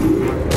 you